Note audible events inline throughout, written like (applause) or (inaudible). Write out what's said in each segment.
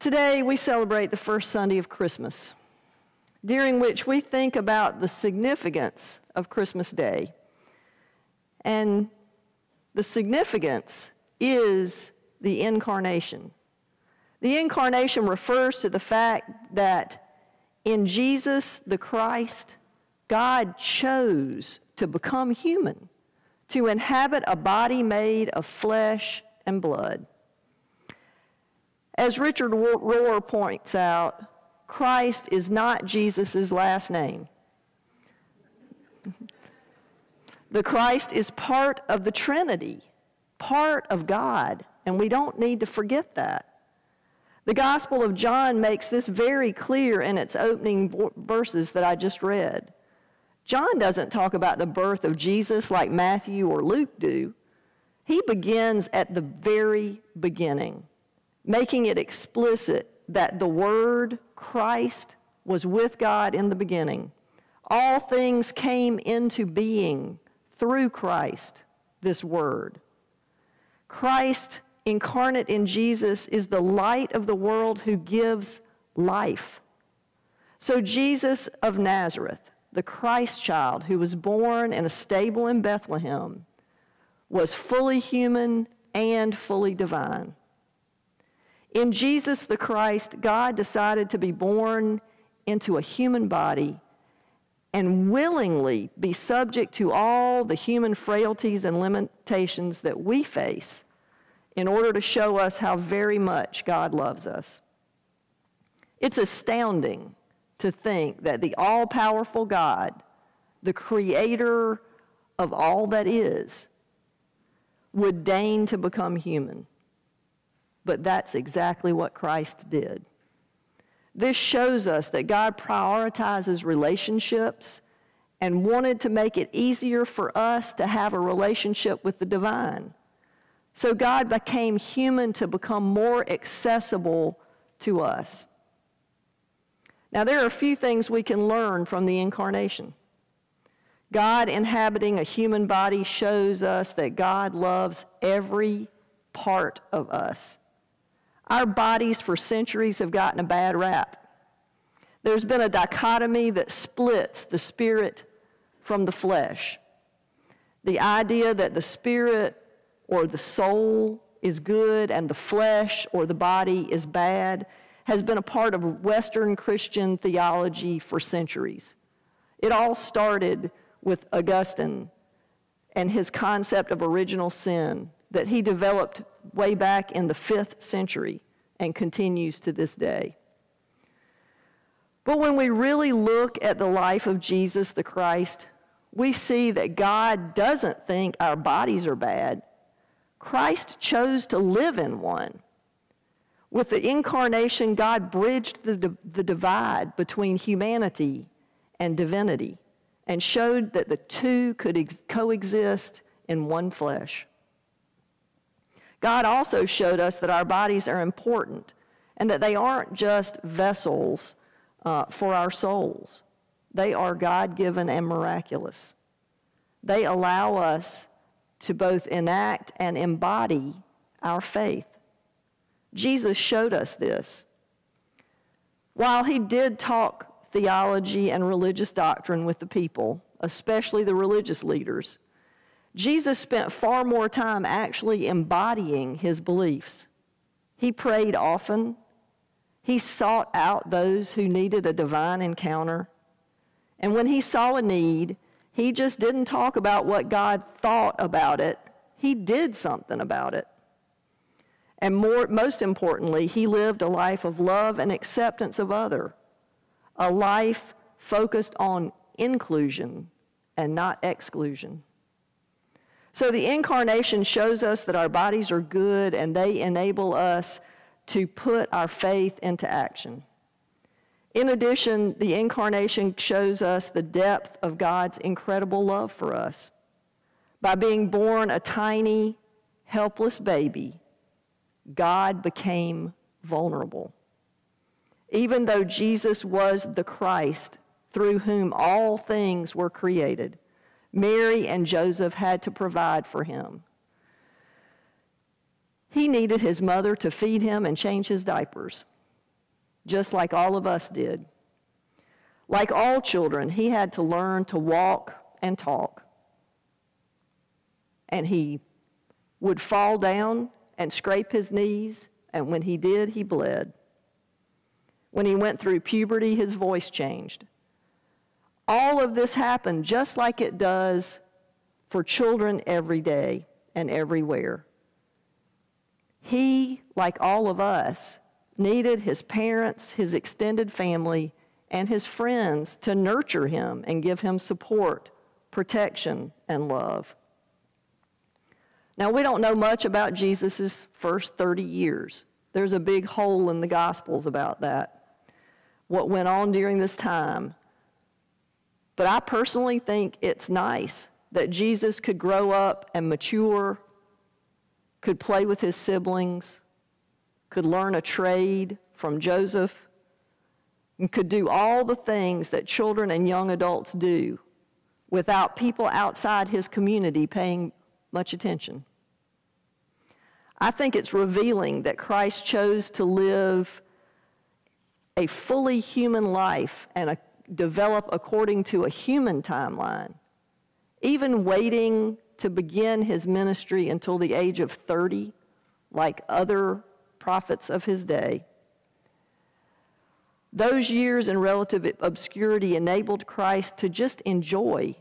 Today, we celebrate the first Sunday of Christmas, during which we think about the significance of Christmas Day. And the significance is the incarnation. The incarnation refers to the fact that in Jesus the Christ, God chose to become human, to inhabit a body made of flesh and blood. As Richard Rohr points out, Christ is not Jesus' last name. The Christ is part of the Trinity, part of God, and we don't need to forget that. The Gospel of John makes this very clear in its opening verses that I just read. John doesn't talk about the birth of Jesus like Matthew or Luke do. He begins at the very beginning, making it explicit that the Word, Christ, was with God in the beginning. All things came into being through Christ, this Word. Christ incarnate in Jesus is the light of the world who gives life. So, Jesus of Nazareth, the Christ child who was born in a stable in Bethlehem, was fully human and fully divine. In Jesus the Christ, God decided to be born into a human body and willingly be subject to all the human frailties and limitations that we face in order to show us how very much God loves us. It's astounding to think that the all powerful God, the creator of all that is, would deign to become human. But that's exactly what Christ did. This shows us that God prioritizes relationships and wanted to make it easier for us to have a relationship with the divine. So God became human to become more accessible to us. Now, there are a few things we can learn from the incarnation. God inhabiting a human body shows us that God loves every part of us. Our bodies for centuries have gotten a bad rap. There's been a dichotomy that splits the spirit from the flesh. The idea that the spirit or the soul is good and the flesh or the body is bad has been a part of Western Christian theology for centuries. It all started with Augustine and his concept of original sin that he developed way back in the fifth century and continues to this day. But when we really look at the life of Jesus the Christ, we see that God doesn't think our bodies are bad. Christ chose to live in one. With the incarnation, God bridged the, the divide between humanity and divinity and showed that the two could ex- coexist in one flesh. God also showed us that our bodies are important and that they aren't just vessels uh, for our souls. They are God given and miraculous. They allow us to both enact and embody our faith. Jesus showed us this. While he did talk theology and religious doctrine with the people, especially the religious leaders, Jesus spent far more time actually embodying his beliefs. He prayed often. He sought out those who needed a divine encounter. And when he saw a need, he just didn't talk about what God thought about it, he did something about it. And more, most importantly, he lived a life of love and acceptance of other, a life focused on inclusion and not exclusion. So the incarnation shows us that our bodies are good and they enable us to put our faith into action. In addition, the incarnation shows us the depth of God's incredible love for us. By being born a tiny, helpless baby, God became vulnerable. Even though Jesus was the Christ through whom all things were created, Mary and Joseph had to provide for him. He needed his mother to feed him and change his diapers. just like all of us did. Like all children, he had to learn to walk and talk. And he would fall down and scrape his knees, and when he did, he bled. When he went through puberty, his voice changed. All of this happened just like it does for children every day and everywhere. He, like all of us, needed his parents, his extended family, and his friends to nurture him and give him support, protection, and love. Now, we don't know much about Jesus' first 30 years. There's a big hole in the Gospels about that, what went on during this time. But I personally think it's nice that Jesus could grow up and mature, could play with his siblings, could learn a trade from Joseph, and could do all the things that children and young adults do without people outside his community paying much attention. I think it's revealing that Christ chose to live a fully human life and a, develop according to a human timeline, even waiting to begin his ministry until the age of 30, like other prophets of his day. Those years in relative obscurity enabled Christ to just enjoy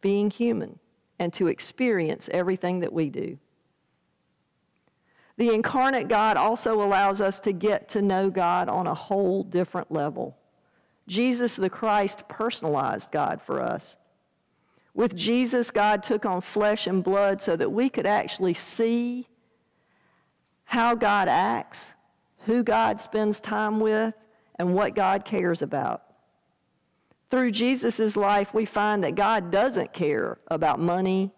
being human and to experience everything that we do. The incarnate God also allows us to get to know God on a whole different level. Jesus the Christ personalized God for us. With Jesus, God took on flesh and blood so that we could actually see how God acts, who God spends time with, and what God cares about. Through Jesus' life, we find that God doesn't care about money,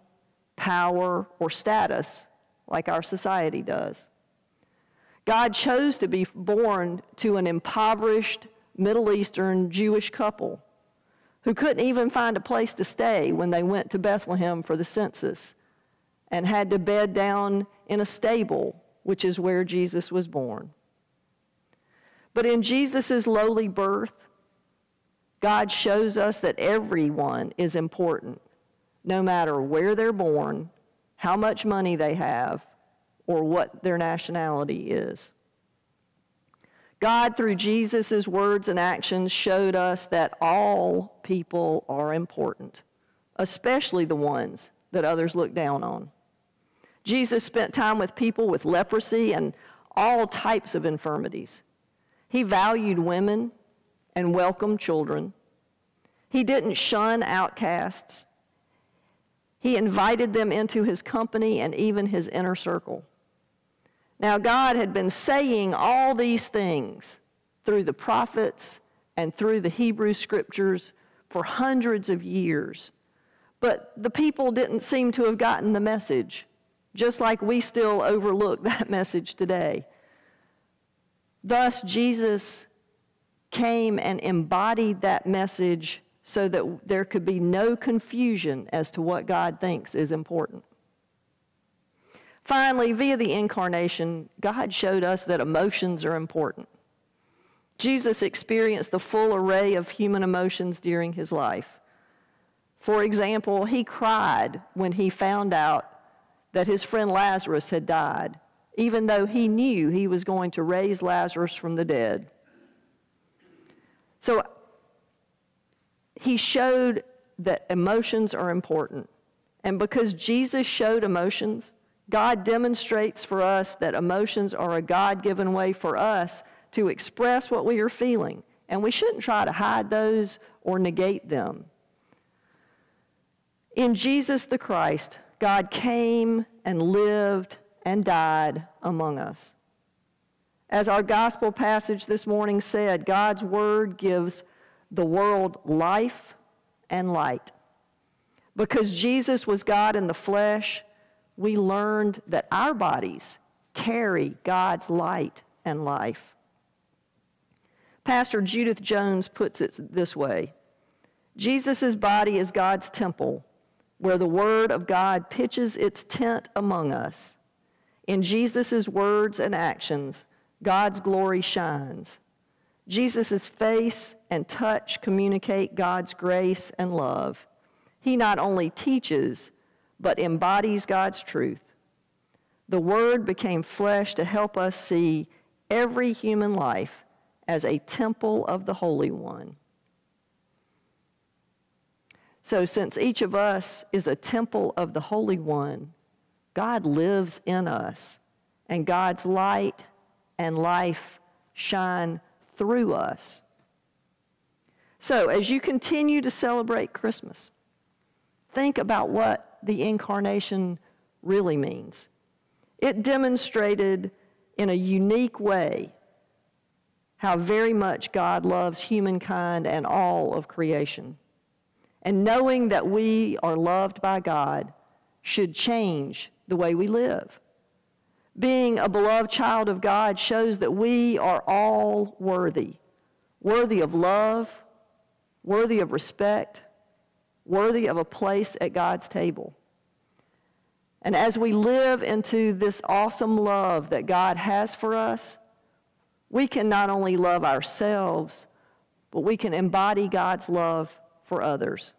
power, or status like our society does. God chose to be born to an impoverished Middle Eastern Jewish couple who couldn't even find a place to stay when they went to Bethlehem for the census and had to bed down in a stable, which is where Jesus was born. But in Jesus' lowly birth, God shows us that everyone is important, no matter where they're born how much money they have, or what their nationality is. God, through Jesus' words and actions, showed us that all people are important, especially the ones that others look down on. Jesus spent time with people with leprosy and all types of infirmities. He valued women and welcomed children. He didn't shun outcasts he invited them into his company and even his inner circle. Now, God had been saying all these things through the prophets and through the Hebrew scriptures for hundreds of years. But the people didn't seem to have gotten the message, just like we still overlook (laughs) that message today. Thus, Jesus came and embodied that message so that there could be no confusion as to what God thinks is important. Finally, via the incarnation, God showed us that emotions are important. Jesus experienced the full array of human emotions during his life. For example, he cried when he found out that his friend Lazarus had died, even though he knew he was going to raise Lazarus from the dead. So he showed that emotions are important. And because Jesus showed emotions, God demonstrates for us that emotions are a God given way for us to express what we are feeling. And we shouldn't try to hide those or negate them. In Jesus the Christ, God came and lived and died among us. As our gospel passage this morning said, God's word gives the world life and light. Because Jesus was God in the flesh, we learned that our bodies carry God's light and life. Pastor Judith Jones puts it this way Jesus' body is God's temple, where the Word of God pitches its tent among us. In Jesus' words and actions, God's glory shines Jesus' face and touch communicate God's grace and love. He not only teaches, but embodies God's truth. The Word became flesh to help us see every human life as a temple of the Holy One. So, since each of us is a temple of the Holy One, God lives in us, and God's light and life shine through us. So, as you continue to celebrate Christmas, think about what the incarnation really means. It demonstrated in a unique way how very much God loves humankind and all of creation. And knowing that we are loved by God should change the way we live. Being a beloved child of God shows that we are all worthy worthy of love, worthy of respect, worthy of a place at God's table. And as we live into this awesome love that God has for us, we can not only love ourselves, but we can embody God's love for others.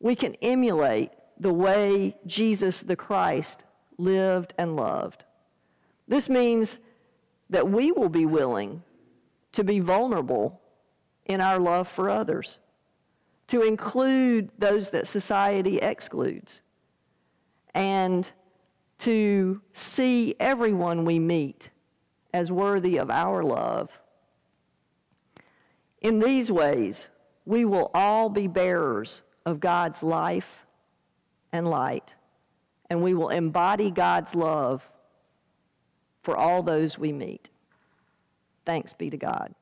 We can emulate the way Jesus the Christ lived and loved. This means that we will be willing to be vulnerable in our love for others, to include those that society excludes, and to see everyone we meet as worthy of our love. In these ways, we will all be bearers of God's life and light, and we will embody God's love for all those we meet. Thanks be to God.